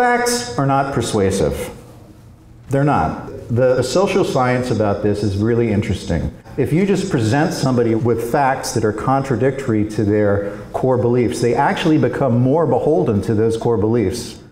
Facts are not persuasive. They're not. The social science about this is really interesting. If you just present somebody with facts that are contradictory to their core beliefs, they actually become more beholden to those core beliefs.